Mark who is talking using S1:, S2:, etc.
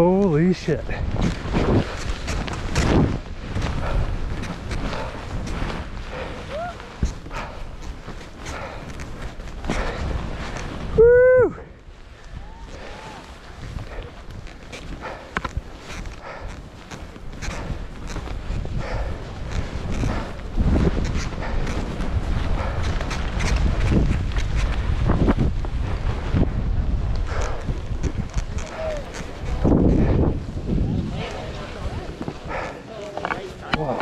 S1: Holy shit. 不好